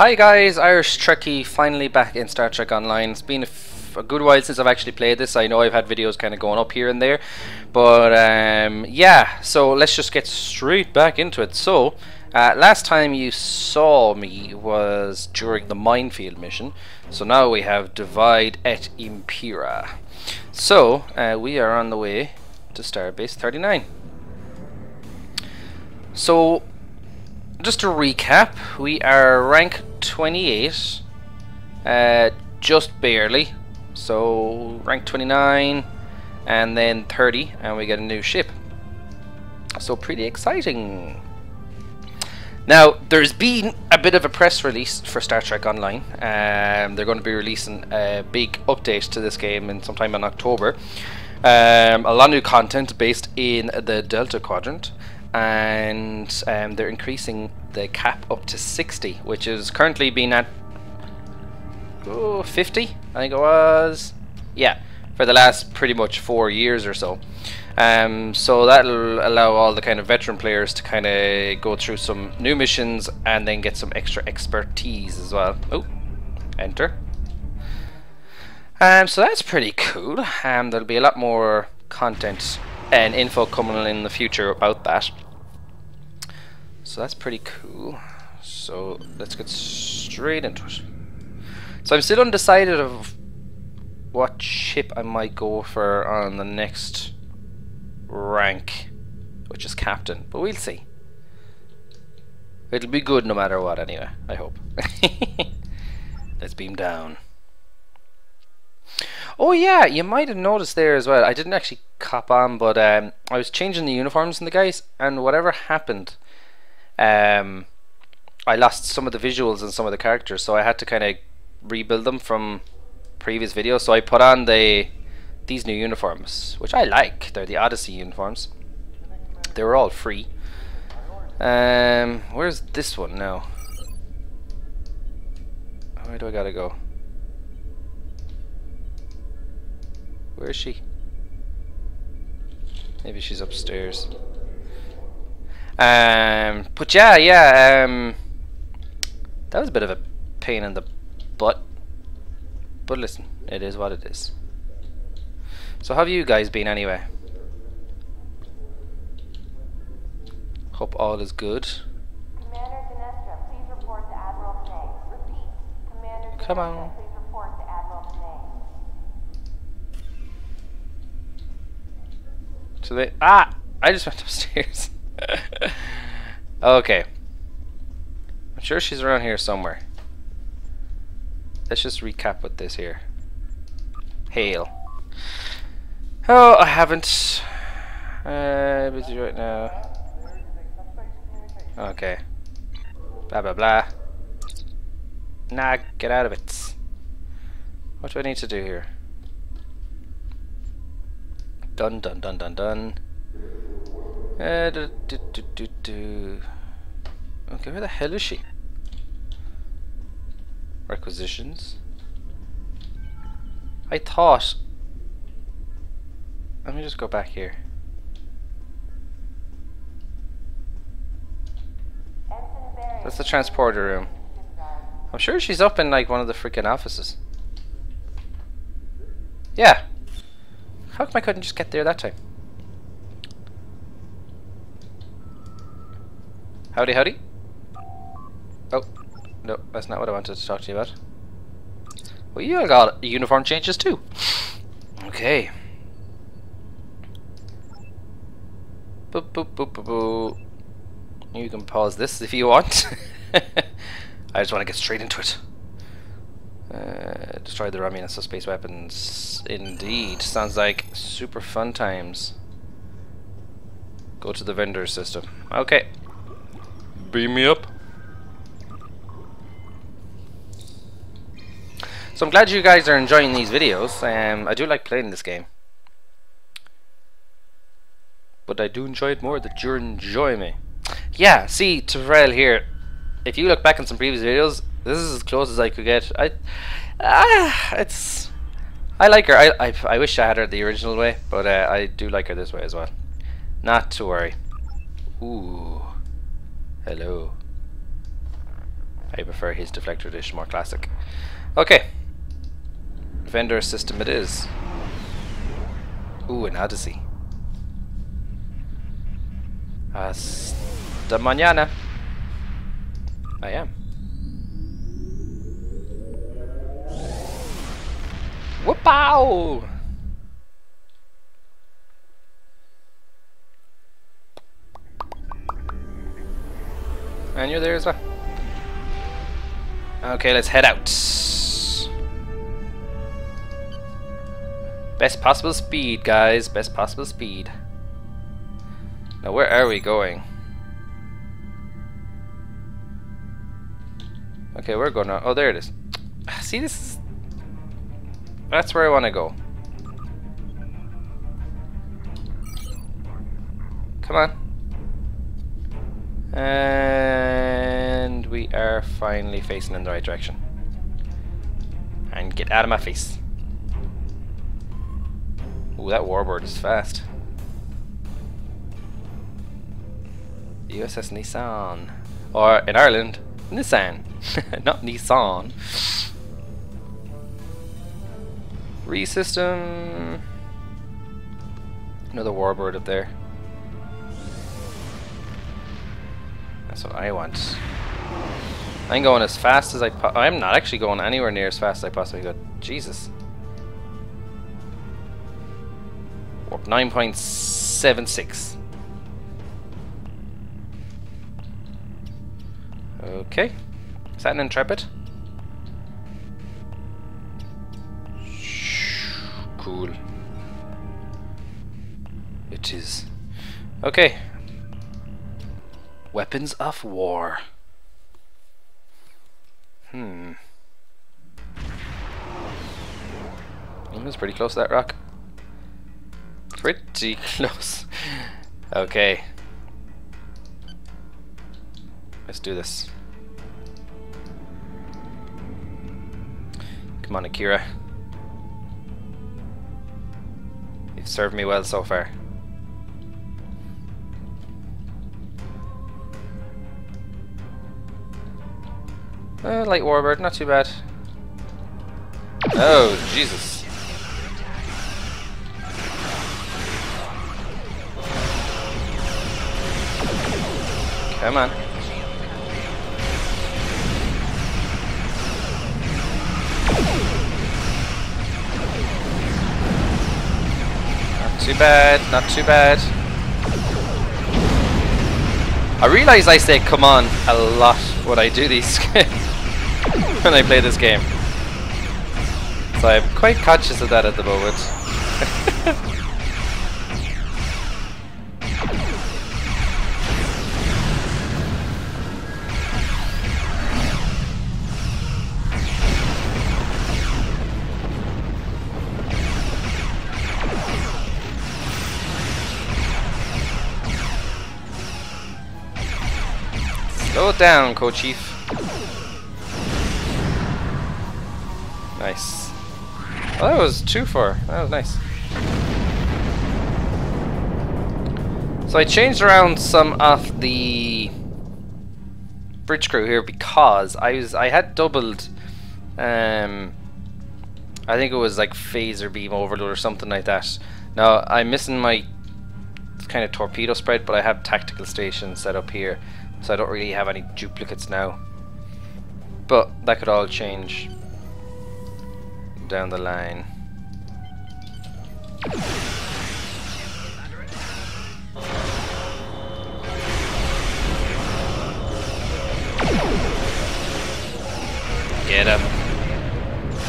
Hi guys, Irish Trekkie finally back in Star Trek Online. It's been a, good while since I've actually played this. I know I've had videos kind of going up here and there, but um, yeah. So let's just get straight back into it. So uh, last time you saw me was during the minefield mission. So now we have Divide et Impera. So uh, we are on the way to Starbase 39. So just to recap, we are rank 28, uh, just barely. So rank 29, and then 30, and we get a new ship. So pretty exciting. Now, there's been a bit of a press release for Star Trek Online. Um, they're going to be releasing a big update to this game in sometime in October. Um, a lot of new content based in the Delta Quadrant and um, they're increasing the cap up to 60 which is currently being at oh, 50 I think it was. Yeah for the last pretty much four years or so. Um, so that'll allow all the kind of veteran players to kind of go through some new missions and then get some extra expertise as well. Oh enter. Um, so that's pretty cool. Um, there'll be a lot more content and info coming in the future about that. So that's pretty cool. So let's get straight into it. So I'm still undecided of what ship I might go for on the next rank, which is captain, but we'll see. It'll be good no matter what anyway, I hope. let's beam down. Oh yeah, you might have noticed there as well. I didn't actually cop on, but um, I was changing the uniforms in the guys, and whatever happened, um, I lost some of the visuals and some of the characters, so I had to kind of rebuild them from previous videos. So I put on the these new uniforms, which I like. They're the Odyssey uniforms. They were all free. Um, where's this one now? Where do I gotta go? Where is she? Maybe she's upstairs. Um, but yeah, yeah, um, that was a bit of a pain in the butt. But listen, it is what it is. So how have you guys been anyway? Hope all is good. commander de nestra please report to admiral james Come on. So they ah, I just went upstairs. okay, I'm sure she's around here somewhere. Let's just recap with this here. Hail. Oh, I haven't. Uh, busy right now. Okay. Blah blah blah. Nah, get out of it. What do I need to do here? Dun dun dun dun dun. Uh, do, do, do, do, do. Okay, where the hell is she? Requisitions. I thought. Let me just go back here. That's the transporter room. I'm sure she's up in like one of the freaking offices. Yeah, how come I couldn't just get there that time? Howdy, howdy. Oh, no, that's not what I wanted to talk to you about. Well, you got uniform changes too. Okay. Boop, boop, boop, boop, boop. You can pause this if you want. I just want to get straight into it. Uh, destroy the Romulan space weapons. Indeed. Sounds like super fun times. Go to the vendor system. Okay. Beam me up. So I'm glad you guys are enjoying these videos. Um, I do like playing this game. But I do enjoy it more that you enjoy me. Yeah, see, Terrell here. If you look back on some previous videos, this is as close as I could get. I, ah, it's. I like her. I, I, I wish I had her the original way, but uh, I do like her this way as well. Not to worry. Ooh, hello. I prefer his deflector dish, more classic. Okay. Vendor system it is. Ooh, an Odyssey. Hasta mañana. I am. Whoopow! And you're there as well. Okay, let's head out. Best possible speed, guys. Best possible speed. Now, where are we going? Okay, we're going now. Oh, there it is. See, this is... That's where I want to go. Come on. And we are finally facing in the right direction. And get out of my face. Ooh, that warbird is fast. USS Nissan. Or in Ireland, Nissan. Not Nissan. Re-system. Another warbird up there. That's what I want. I'm going as fast as I I'm not actually going anywhere near as fast as I possibly could. Jesus. Warp 9.76. Okay. Is that an Intrepid? Okay. Weapons of war. Hmm. It was pretty close that rock. Pretty close. okay. Let's do this. Come on, Akira. You've served me well so far. Uh, light warbird, not too bad. Oh, Jesus. Come on. Not too bad, not too bad. I realize I say come on a lot when I do these when I play this game. So I'm quite conscious of that at the moment. Slow it down, co-chief. Nice. Well, that was two for. That was nice. So I changed around some of the bridge crew here because I was I had doubled um I think it was like phaser beam overload or something like that. Now I'm missing my kind of torpedo spread but I have tactical stations set up here so I don't really have any duplicates now. But that could all change down the line. Get him.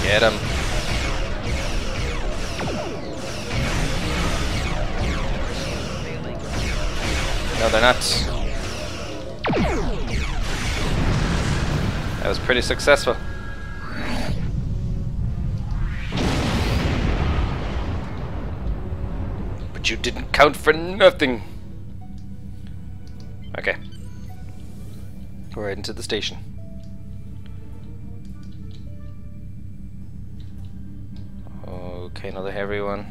Get him. No, they're not. That was pretty successful. But you didn't count for nothing. Okay. Go right into the station. Okay, another heavy one.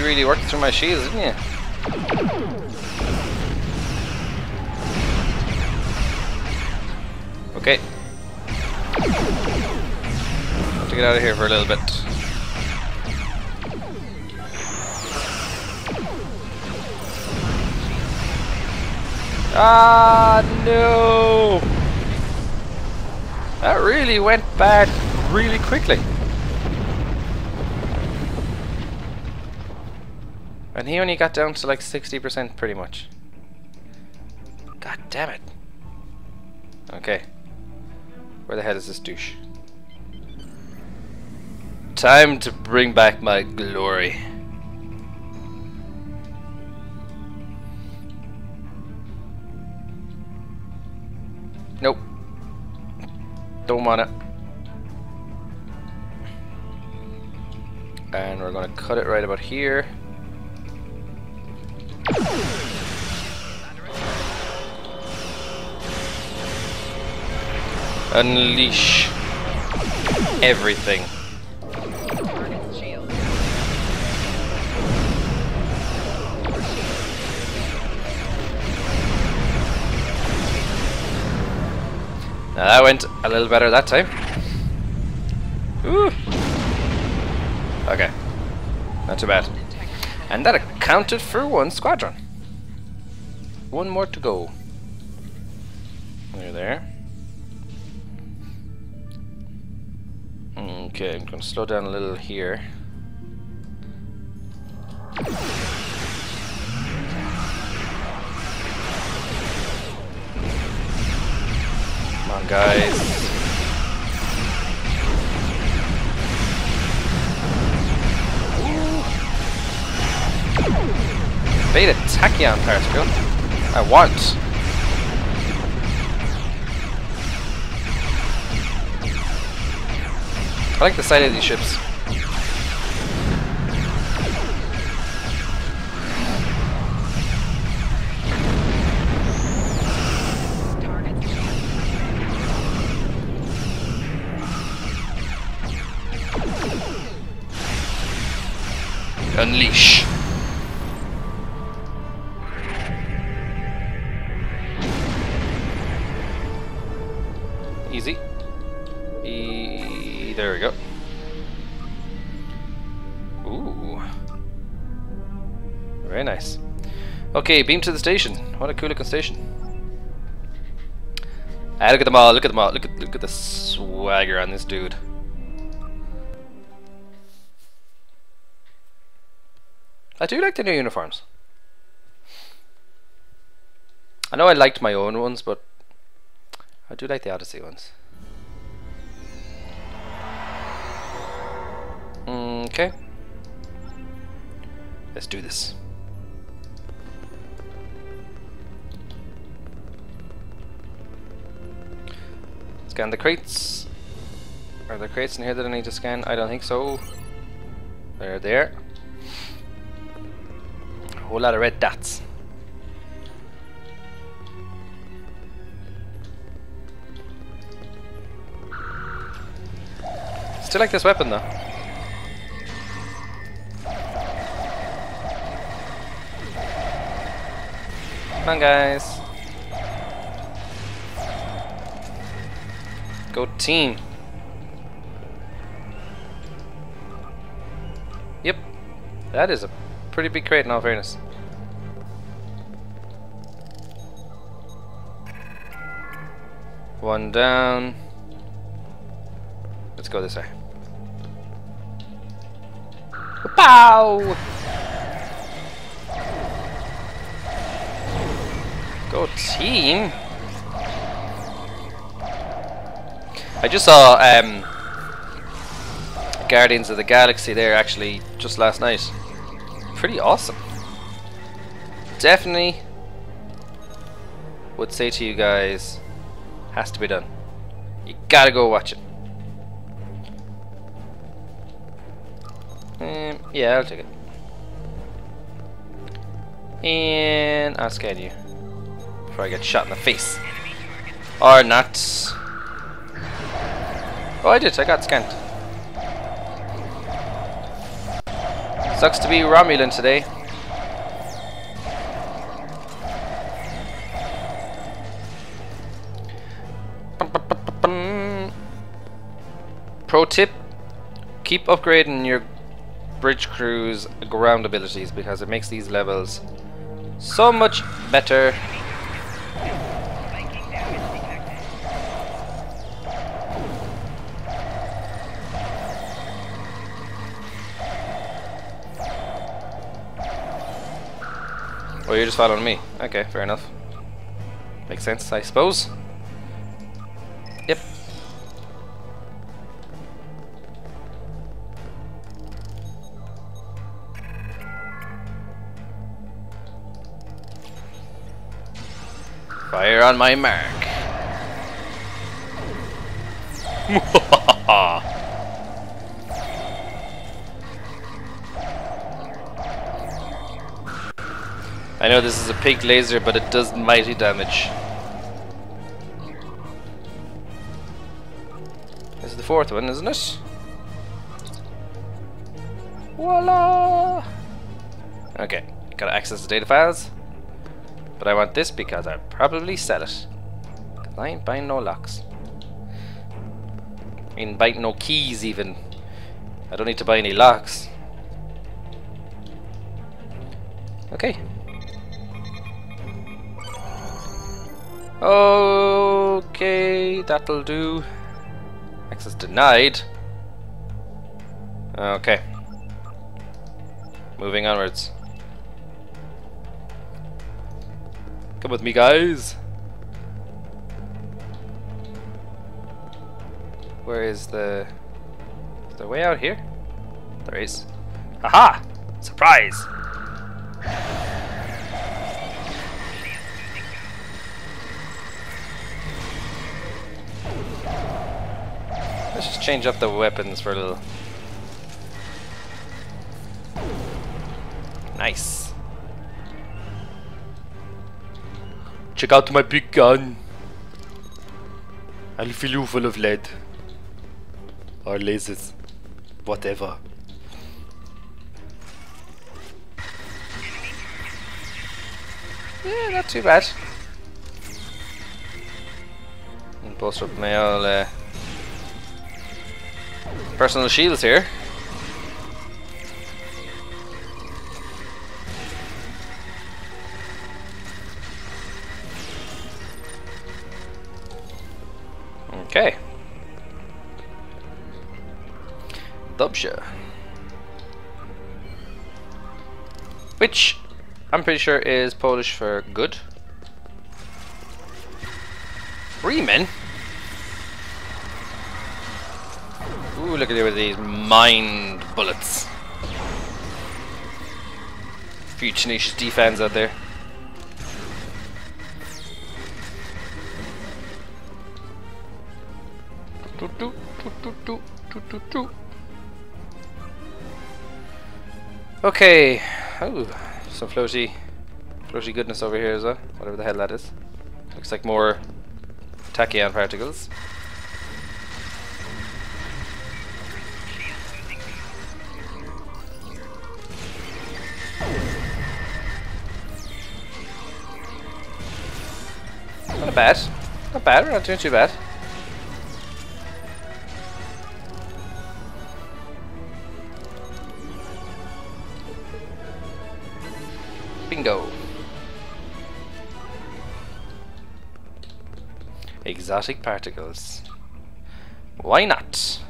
Really worked through my shields, didn't you? Okay. Have to get out of here for a little bit. Ah, no! That really went bad really quickly. And he only got down to like 60% pretty much. God damn it. Okay. Where the hell is this douche? Time to bring back my glory. Nope. Don't want it. And we're gonna cut it right about here. Unleash everything. Now that went a little better that time. Ooh. Okay. Not too bad. And that accounted for one squadron. One more to go. There, there. Okay, I'm going to slow down a little here. Come on, guys. Beta Tachyon particle. I want. I like the sight of these ships. Okay, beam to the station. What a cool looking station. Ah, look at them all, look at them all, look at look at the swagger on this dude. I do like the new uniforms. I know I liked my own ones, but I do like the Odyssey ones. Okay. Let's do this. Scan the crates. Are there crates in here that I need to scan? I don't think so. They're there. A whole lot of red dots. Still like this weapon though. Come on guys. Go team. Yep. That is a pretty big crate in all fairness. One down. Let's go this way. Pow! Go team! I just saw um, Guardians of the Galaxy there actually just last night. Pretty awesome. Definitely would say to you guys, has to be done. You gotta go watch it. Um, yeah, I'll take it. And I'll scan you before I get shot in the face. Or not. Oh, I did. I got scanned. Sucks to be Romulan today. Pro tip, keep upgrading your bridge crew's ground abilities because it makes these levels so much better. Just following me. Okay, fair enough. Makes sense, I suppose. Yep. Fire on my mark. I know this is a pink laser, but it does mighty damage. This is the fourth one, isn't it? Voila! Okay, gotta access the data files. But I want this because I'll probably sell it. I ain't buying no locks. I ain't buying no keys even. I don't need to buy any locks. Okay. Okay, that'll do. Access denied. Okay. Moving onwards. Come with me, guys. Where is the... Is there way out here? There is. Aha! Surprise! Just change up the weapons for a little. Nice. Check out my big gun. I'll fill you full of lead. Or lasers. Whatever. Yeah, not too bad. And bolster up my old uh, personal shields here. Okay. Dobrze. Which I'm pretty sure is Polish for good. Freeman? Ooh, look at there with these mind bullets. A Few tenacious defense out there. Okay. Oh, some floaty, floaty goodness over here as well. Whatever the hell that is. Looks like more tachyon particles. Bad. Not bad, we're not doing too bad. Bingo. Exotic particles. Why not?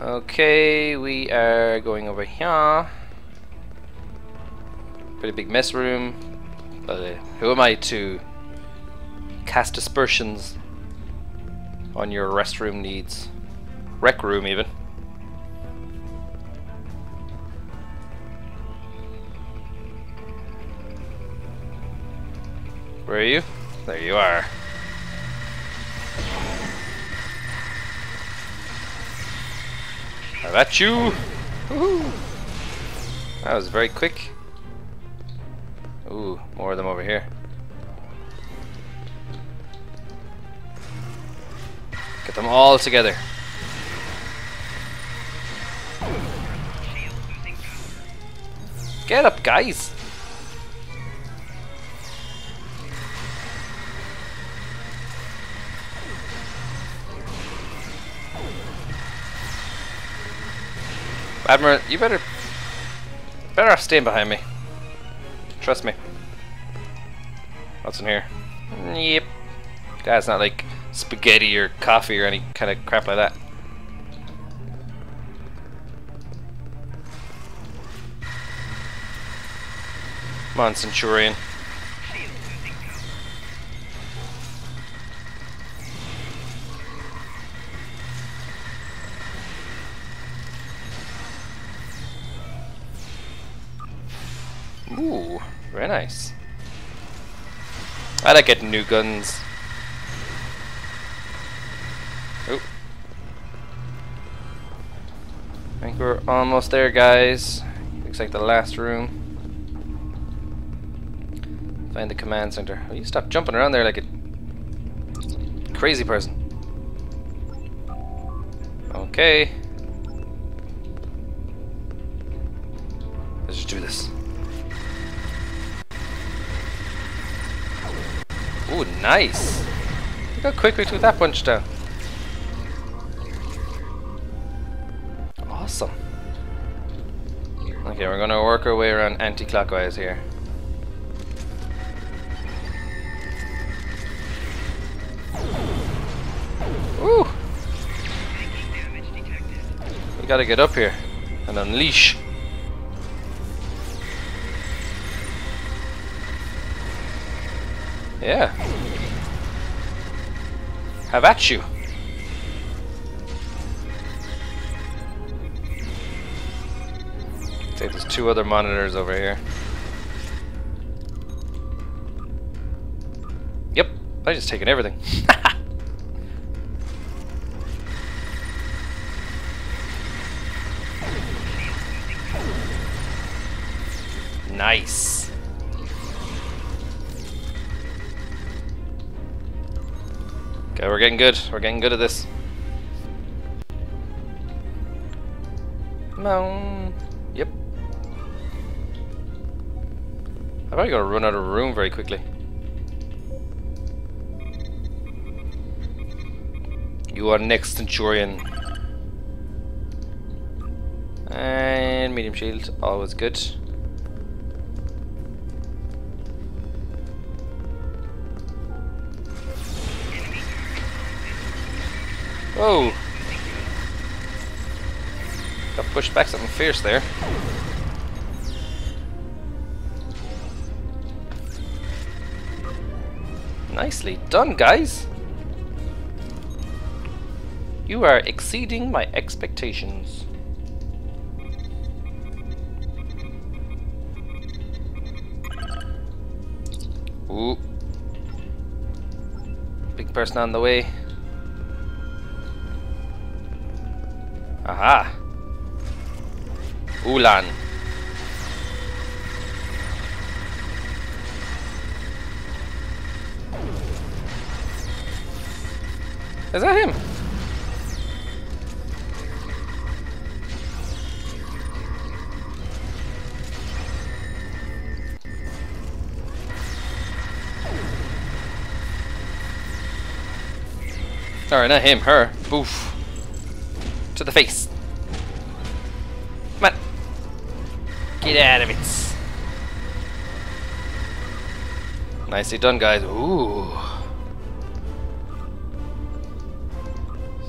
Okay, we are going over here. Pretty big mess room. Uh, who am I to cast dispersions on your restroom needs? Rec room, even. Where are you? There you are. How about you? That was very quick. Ooh, more of them over here. Get them all together. Get up, guys! Admiral, you better better off staying behind me. Trust me. What's in here? Yep. That's not like spaghetti or coffee or any kind of crap like that. Come on, Centurion. I like getting new guns. Oop. I think we're almost there, guys. Looks like the last room. Find the command center. Oh, you stop jumping around there like a crazy person. Okay. Let's just do this. Ooh, nice! Look how quick we took that punch down. Awesome. Okay, we're gonna work our way around anti-clockwise here. Woo! We gotta get up here and unleash. Yeah. Have at you. Take there's two other monitors over here. Yep, I just taken everything. nice. Getting good. We're getting good at this. No. Yep. I'm probably gonna run out of room very quickly. You are next, Centurion. And medium shield, always good. Whoa! Got pushed back something fierce there. Nicely done, guys! You are exceeding my expectations. Ooh. Big person on the way. Aha. Ulan. Is that him? Alright, not him, her. Boof. To the face. Come on. Get out of it. Nicely done, guys. Ooh.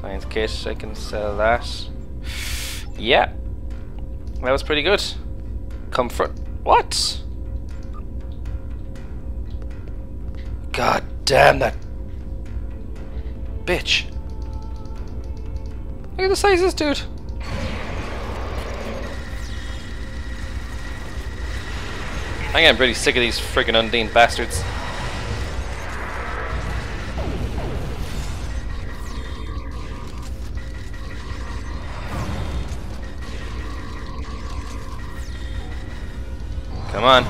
Science kit, I can sell that. Yeah. That was pretty good. Comfort. What? God damn that bitch. Look at the size of this dude. I'm getting pretty sick of these freaking Undine bastards. Come on.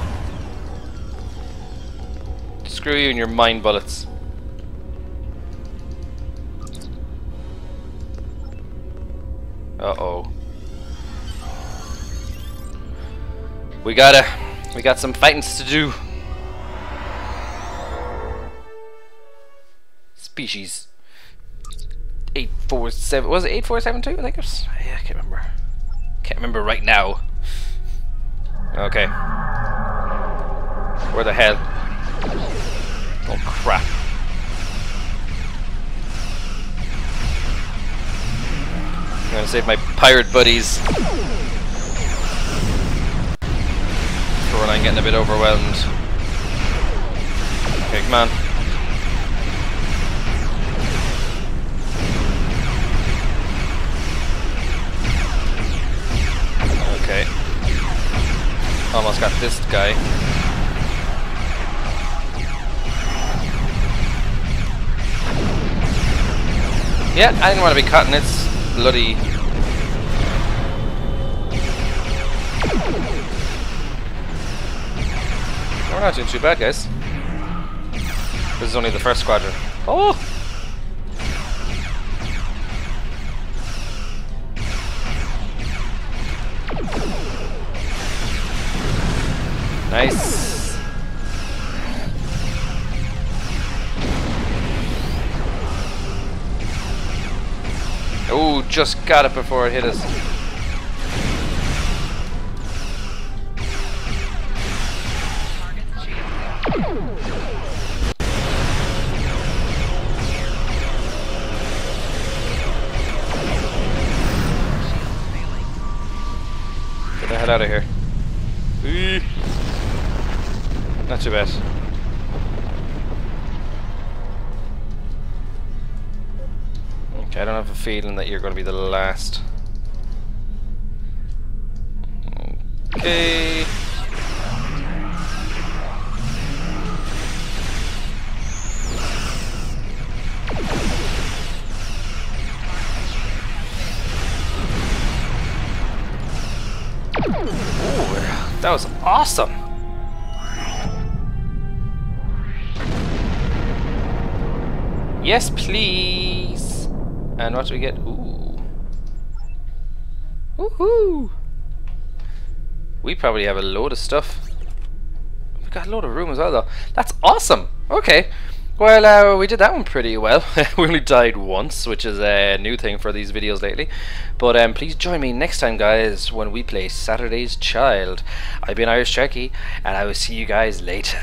Screw you and your mind bullets. We gotta, we got some fighting to do. Species. 847, was it 8472? I think it was, yeah, I can't remember. Can't remember right now. Okay. Where the hell? Oh crap. I'm gonna save my pirate buddies. I'm getting a bit overwhelmed. Okay, come on. Okay. Almost got this guy. Yeah, I didn't want to be cutting in its bloody... We're not doing too bad, guys. This is only the first squadron. Oh! Nice. Oh, just got it before it hit us. That you're going to be the last. Okay. Ooh, that was awesome. Yes, please. And what do we get? Ooh. Woohoo! We probably have a load of stuff. We've got a load of room as well, though. That's awesome. Okay. Well, uh, we did that one pretty well. we only died once, which is a new thing for these videos lately. But um, please join me next time, guys, when we play Saturday's Child. I've been Irish Trekkie, and I will see you guys later.